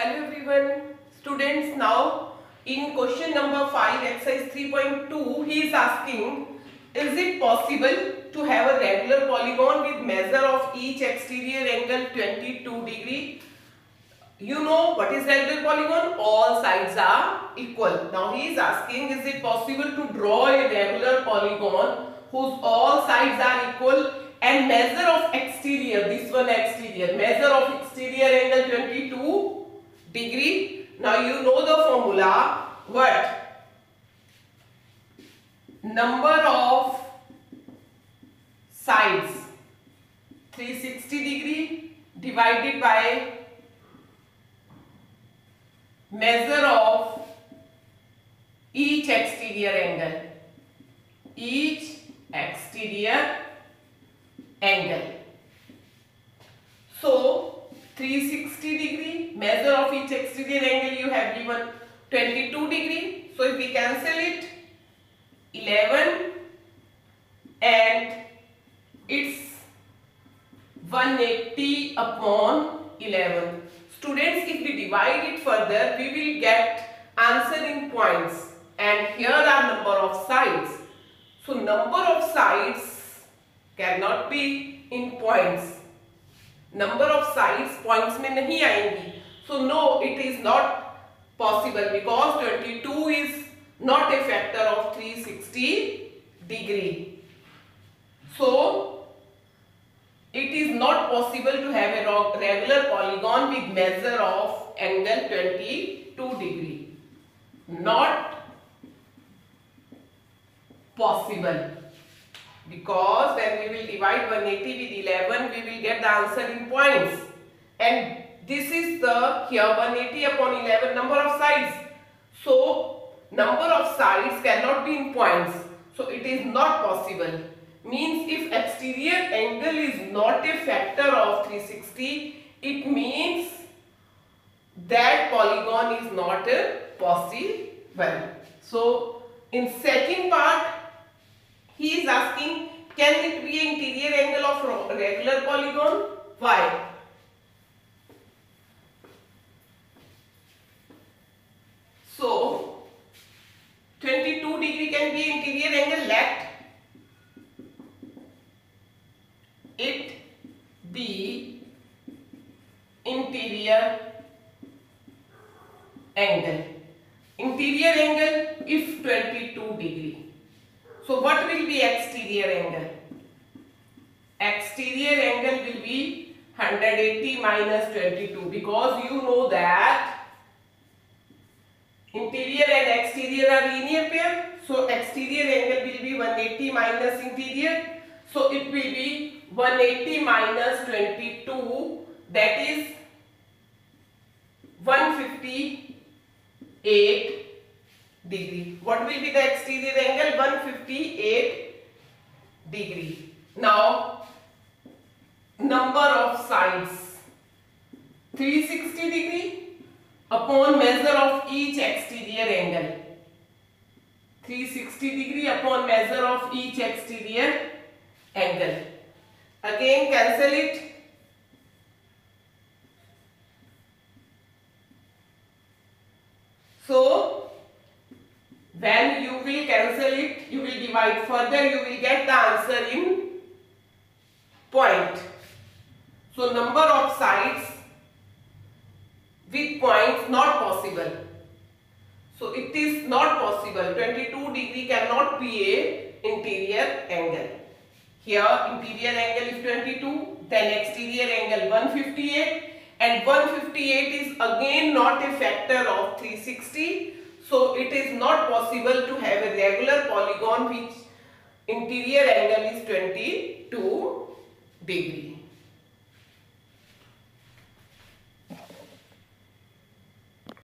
Hello everyone. Students now in question number 5 exercise 3.2 he is asking is it possible to have a regular polygon with measure of each exterior angle 22 degree you know what is regular polygon all sides are equal now he is asking is it possible to draw a regular polygon whose all sides are equal and measure of exterior this one exterior measure of exterior angle 22 degree now you know the formula what number of sides 360 degree divided by measure of each exterior angle each exterior angle so 360 degree. Measure of each exterior angle you have given 22 degree. So if we cancel it 11 and it's 180 upon 11 students if we divide it further we will get answer in points. And here are number of sides. So number of sides cannot be in points number of sides points में नहीं आएँगी। So no it is not possible because 22 is not a factor of 360 degree so it is not possible to have a regular polygon with measure of angle 22 degree not possible because when we will divide 180 with 11 we will get the answer in points. And this is the here 180 upon 11 number of sides. So number of sides cannot be in points. So it is not possible. Means if exterior angle is not a factor of 360 it means that polygon is not a possible. So in second part he is asking, can it be interior angle of regular polygon? Why? So, 22 degree can be interior angle, let it be interior angle. Interior angle if 22 degree. So what will be exterior angle? Exterior angle will be 180 minus 22 because you know that interior and exterior are linear pair. So exterior angle will be 180 minus interior. So it will be 180 minus 22 that is 158 degree. What will be the exterior angle? 158 degree. Now, number of sides 360 degree upon measure of each exterior angle. 360 degree upon measure of each exterior angle. Again cancel it. When you will cancel it, you will divide further, you will get the answer in point. So number of sides with points not possible. So it is not possible. 22 degree cannot be a interior angle. Here interior angle is 22, then exterior angle 158 and 158 is again not a factor of 360 so it is not possible to have a regular polygon which interior angle is 22 degree.